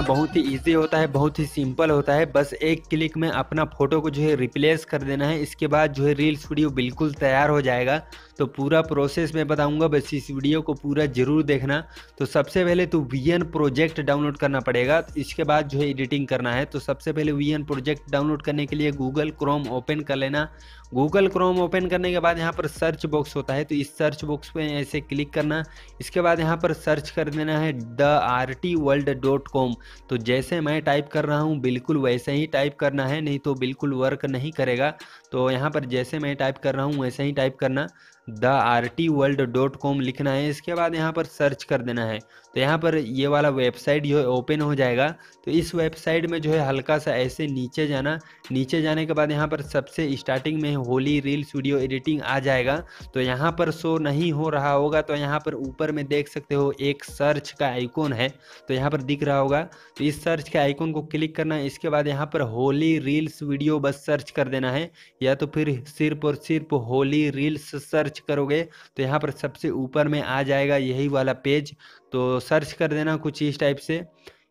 करना बहुत ही ईजी होता है, बहुत ही सिंपल होता है। बस एक क्लिक में अपना फ़ोटो को जो है रिप्लेस कर देना है। इसके बाद जो है रील्स वीडियो बिल्कुल तैयार हो जाएगा। तो पूरा प्रोसेस मैं बताऊँगा, बस इस वीडियो को पूरा ज़रूर देखना। तो सबसे पहले तो वीएन प्रोजेक्ट डाउनलोड करना पड़ेगा। इसके बाद जो है एडिटिंग करना है। तो सबसे पहले VN प्रोजेक्ट डाउनलोड करने के लिए गूगल क्रोम ओपन कर लेना। गूगल क्रोम ओपन करने के बाद यहाँ पर सर्च बॉक्स होता है। तो इस सर्च बॉक्स पे ऐसे क्लिक करना। इसके बाद यहाँ पर सर्च कर देना है the R T world dot com तो जैसे मैं टाइप कर रहा हूँ, बिल्कुल वैसे ही टाइप करना है, नहीं तो बिल्कुल वर्क नहीं करेगा। तो यहाँ पर जैसे मैं टाइप कर रहा हूँ, वैसे ही टाइप करना। The R T world dot com लिखना है, इसके बाद यहाँ पर सर्च कर देना है। तो यहाँ पर ये वाला वेबसाइट जो है ओपन हो जाएगा। तो इस वेबसाइट में जो है हल्का सा ऐसे नीचे जाना। नीचे जाने के बाद यहाँ पर सबसे स्टार्टिंग में होली रील्स वीडियो एडिटिंग आ जाएगा। तो यहाँ पर शो नहीं हो रहा होगा तो यहाँ पर ऊपर में देख सकते हो एक सर्च का आइकॉन है। तो यहाँ पर दिख रहा होगा। तो इस सर्च के आइकॉन को क्लिक करना है इसके बाद यहाँ पर होली रील्स वीडियो बस सर्च कर देना है। या तो फिर सिर्फ़ और सिर्फ़ होली रील्स सर्च करोगे तो यहाँ पर सबसे ऊपर में आ जाएगा यही वाला पेज तो सर्च कर देना कुछ इस टाइप से।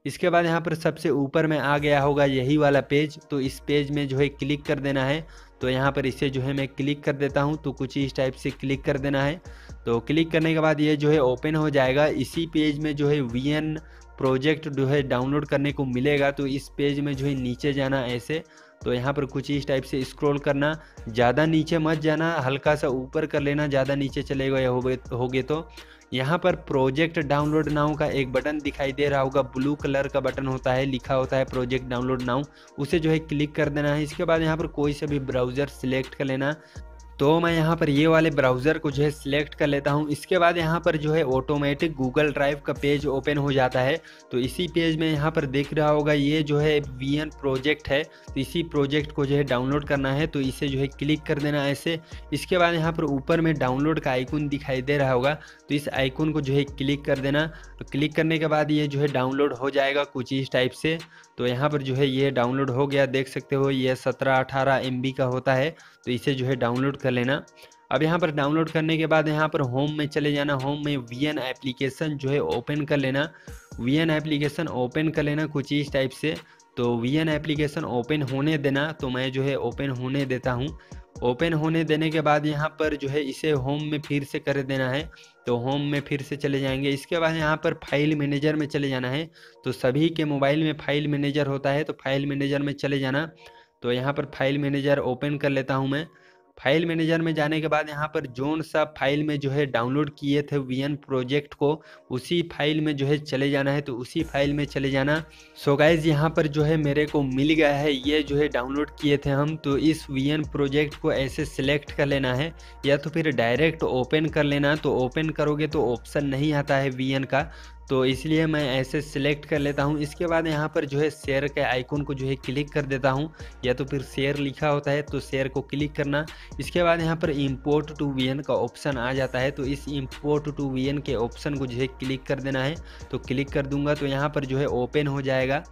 इसके बाद यहाँ पर सबसे ऊपर में आ गया होगा यही वाला पेज तो इस पेज में जो है क्लिक कर देना है। तो यहाँ पर इसे जो है मैं क्लिक कर देता हूँ तो कुछ इस टाइप से क्लिक कर देना है। तो क्लिक करने के बाद ये जो है ओपन हो जाएगा। इसी पेज में जो है वीएन प्रोजेक्ट जो है डाउनलोड करने को मिलेगा तो इस पेज में जो है नीचे जाना ऐसे। तो यहाँ पर कुछ इस टाइप से स्क्रॉल करना, ज़्यादा नीचे मत जाना, हल्का सा ऊपर कर लेना, ज़्यादा नीचे चलेगा या हो गए तो। यहाँ पर प्रोजेक्ट डाउनलोड नाउ का एक बटन दिखाई दे रहा होगा, ब्लू कलर का बटन होता है, लिखा होता है प्रोजेक्ट डाउनलोड नाउ। उसे जो है क्लिक कर देना है। इसके बाद यहाँ पर कोई से भी ब्राउज़र सिलेक्ट कर लेना। तो मैं यहाँ पर ये वाले ब्राउज़र को जो है सिलेक्ट कर लेता हूँ। इसके बाद यहाँ पर जो है ऑटोमेटिक गूगल ड्राइव का पेज ओपन हो जाता है। तो इसी पेज में यहाँ पर देख रहा होगा ये जो है वी प्रोजेक्ट है। तो इसी प्रोजेक्ट को जो है डाउनलोड करना है। तो इसे जो है क्लिक कर देना ऐसे। इसके बाद यहाँ पर ऊपर में डाउनलोड का आइकन दिखाई दे रहा होगा। तो इस आइकन को जो है क्लिक कर देना। तो क्लिक करने के बाद ये जो है डाउनलोड हो जाएगा कुछ इस टाइप से। तो यहाँ पर जो है ये डाउनलोड हो गया। देख सकते हो ये सत्रह अठारह एम का होता है। तो इसे जो है डाउनलोड कर लेना। अब यहाँ पर डाउनलोड करने के बाद यहाँ पर होम में चले जाना। होम में वी एन एप्लीकेशन जो है ओपन कर लेना। वी एन एप्लीकेशन ओपन कर लेना कुछ इस टाइप से। तो वी एन एप्लीकेशन ओपन होने देना। तो मैं जो है ओपन होने देता हूँ। ओपन होने देने के बाद यहाँ पर जो है इसे होम में फिर से कर देना है। तो होम में फिर से चले जाएँगे। इसके बाद यहाँ पर फ़ाइल मैनेजर में चले जाना है। तो सभी के मोबाइल में फ़ाइल मैनेजर होता है। तो फ़ाइल मैनेजर में चले जाना। तो यहाँ पर फ़ाइल मैनेजर ओपन कर लेता हूँ मैं। फ़ाइल मैनेजर में जाने के बाद यहाँ पर जोन सा फ़ाइल में जो है डाउनलोड किए थे वीएन प्रोजेक्ट को, उसी फ़ाइल में जो है चले जाना है तो उसी फ़ाइल में चले जाना। सो गाइज़ यहाँ पर जो है मेरे को मिल गया है, ये जो है डाउनलोड किए थे हम तो इस वीएन प्रोजेक्ट को ऐसे सिलेक्ट कर लेना है, या तो फिर डायरेक्ट ओपन कर लेना। तो ओपन करोगे तो ऑप्शन नहीं आता है वीएन का। तो इसलिए मैं ऐसे सिलेक्ट कर लेता हूँ। इसके बाद यहाँ पर जो है शेयर के आइकन को जो है क्लिक कर देता हूँ। या तो फिर शेयर लिखा होता है तो शेयर को क्लिक करना। इसके बाद यहाँ पर इम्पोर्ट टू वीएन का ऑप्शन आ जाता है। तो इस इम्पोर्ट टू वीएन के ऑप्शन को जो है क्लिक कर देना है। तो क्लिक कर दूँगा तो यहाँ पर जो है ओपन हो जाएगा।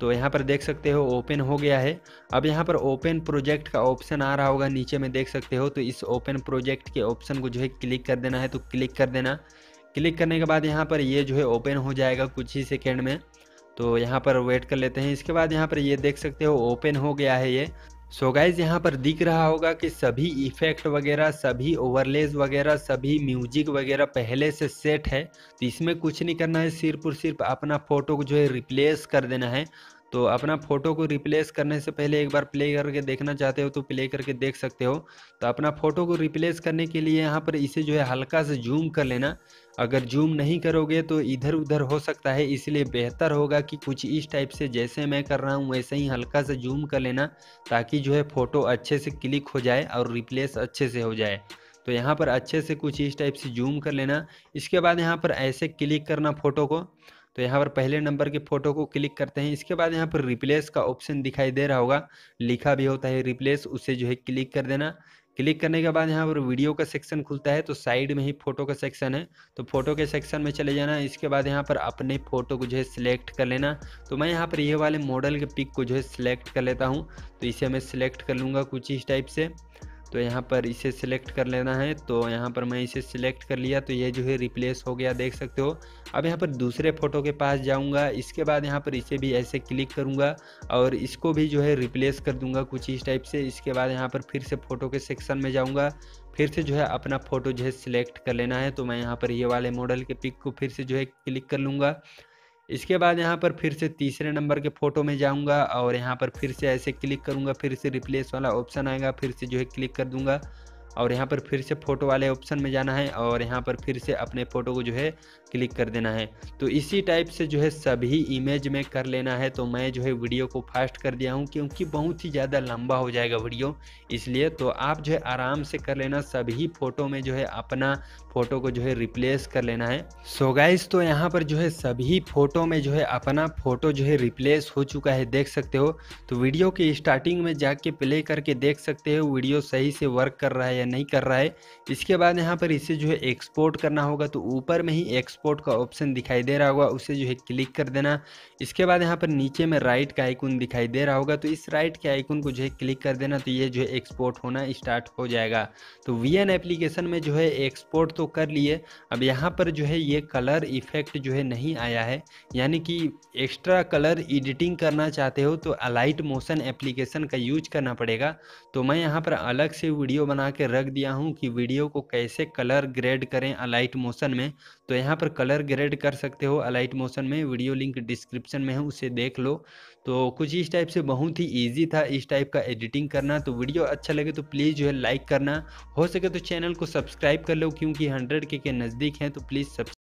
तो यहाँ पर देख सकते हो ओपन हो गया है। अब यहाँ पर ओपन प्रोजेक्ट का ऑप्शन आ रहा होगा। नीचे में देख सकते हो तो इस ओपन प्रोजेक्ट के ऑप्शन को जो है क्लिक कर देना है। तो क्लिक कर देना। क्लिक करने के बाद यहाँ पर ये जो है ओपन हो जाएगा कुछ ही सेकेंड में। तो यहाँ पर वेट कर लेते हैं। इसके बाद यहाँ पर ये देख सकते हो ओपन हो गया है ये। सो गाइज़ यहाँ पर दिख रहा होगा कि सभी इफ़ेक्ट वगैरह, सभी ओवरलेज वगैरह, सभी म्यूज़िक वगैरह पहले से सेट है। तो इसमें कुछ नहीं करना है, सिर्फ़ और सिर्फ़ अपना फ़ोटो को जो है रिप्लेस कर देना है। तो अपना फ़ोटो को रिप्लेस करने से पहले एक बार प्ले करके देखना चाहते हो तो प्ले करके देख सकते हो। तो अपना फ़ोटो को रिप्लेस करने के लिए यहाँ पर इसे जो है हल्का से जूम कर लेना। अगर जूम नहीं करोगे तो इधर उधर हो सकता है, इसलिए बेहतर होगा कि कुछ इस टाइप से जैसे मैं कर रहा हूँ वैसे ही हल्का से जूम कर लेना ताकि जो है फ़ोटो अच्छे से क्लिक हो जाए और रिप्लेस अच्छे से हो जाए। तो यहाँ पर अच्छे से कुछ इस टाइप से जूम कर लेना। इसके बाद यहाँ पर ऐसे क्लिक करना फ़ोटो को। तो यहाँ पर पहले नंबर के फ़ोटो को क्लिक करते हैं। इसके बाद यहाँ पर रिप्लेस का ऑप्शन दिखाई दे रहा होगा। लिखा भी होता है रिप्लेस उसे जो है क्लिक कर देना। क्लिक करने के बाद यहाँ पर वीडियो का सेक्शन खुलता है तो साइड में ही फ़ोटो का सेक्शन है। तो फ़ोटो के सेक्शन में चले जाना। इसके बाद यहाँ पर अपने फ़ोटो को जो है सिलेक्ट कर लेना। तो मैं यहाँ पर ये वाले मॉडल के पिक को जो है सिलेक्ट कर लेता हूँ। तो इसे मैं सिलेक्ट कर लूँगा कुछ इस टाइप से। तो यहाँ पर इसे सिलेक्ट कर लेना है। तो यहाँ पर मैं इसे सिलेक्ट कर लिया तो ये जो है रिप्लेस हो गया, देख सकते हो। अब यहाँ पर दूसरे फ़ोटो के पास जाऊँगा। इसके बाद यहाँ पर इसे भी ऐसे क्लिक करूँगा और इसको भी जो है रिप्लेस कर दूँगा कुछ इस टाइप से। इसके बाद यहाँ पर फिर से फ़ोटो के सेक्शन में जाऊँगा। फिर से जो है अपना फ़ोटो जो है सिलेक्ट कर लेना है। तो मैं यहाँ पर ये वाले मॉडल के पिक को फिर से जो है क्लिक कर लूँगा। इसके बाद यहाँ पर फिर से तीसरे नंबर के फ़ोटो में जाऊँगा और यहाँ पर फिर से ऐसे क्लिक करूँगा, फिर से रिप्लेस वाला ऑप्शन आएगा, फिर से जो है क्लिक कर दूँगा। और यहाँ पर फिर से फ़ोटो वाले ऑप्शन में जाना है और यहाँ पर फिर से अपने फ़ोटो को जो है क्लिक कर देना है। तो इसी टाइप से जो है सभी इमेज में कर लेना है। तो मैं जो है वीडियो को फास्ट कर दिया हूँ क्योंकि बहुत ही ज़्यादा लंबा हो जाएगा वीडियो इसलिए तो आप जो है आराम से कर लेना। सभी फ़ोटो में जो है अपना फ़ोटो को जो है रिप्लेस कर लेना है। सो गाइस तो यहाँ पर जो है सभी फ़ोटो में जो है अपना फ़ोटो जो है रिप्लेस हो चुका है। देख सकते हो? तो वीडियो के स्टार्टिंग में जाके प्ले करके देख सकते हो। वीडियो सही से वर्क कर रहा है नहीं कर रहा है। इसके बाद यहाँ पर इसे जो है एक्सपोर्ट करना होगा तो ऊपर में ही एक्सपोर्ट का ऑप्शन दिखाई दे रहा होगा, उसे जो है क्लिक कर देना। इसके बाद यहाँ पर नीचे में राइट का आइकन दिखाई दे रहा होगा तो इस राइट के आइकन को जो है क्लिक कर देना तो ये जो है एक्सपोर्ट होना स्टार्ट हो जाएगा। तो वी एप्लीकेशन में जो है एक्सपोर्ट तो कर लिए, अब यहाँ पर जो है ये कलर इफ़ेक्ट जो है नहीं आया है। यानी कि एक्स्ट्रा कलर एडिटिंग करना चाहते हो तो अलाइट मोशन एप्लीकेशन का यूज़ करना पड़ेगा। तो मैं यहाँ पर अलग से वीडियो बना के रख दिया हूँ कि वीडियो को कैसे कलर ग्रेड करें अलाइट मोशन में। तो यहाँ पर कलर ग्रेड कर सकते हो अलाइट मोशन में वीडियो लिंक डिस्क्रिप्शन में है उसे देख लो। तो कुछ इस टाइप से बहुत ही ईजी था इस टाइप का एडिटिंग करना। तो वीडियो अच्छा लगे तो प्लीज़ जो है लाइक करना। हो सके तो चैनल को सब्सक्राइब कर लो क्योंकि हंड्रेड के, के नज़दीक हैं तो प्लीज़ सब्सक्राइब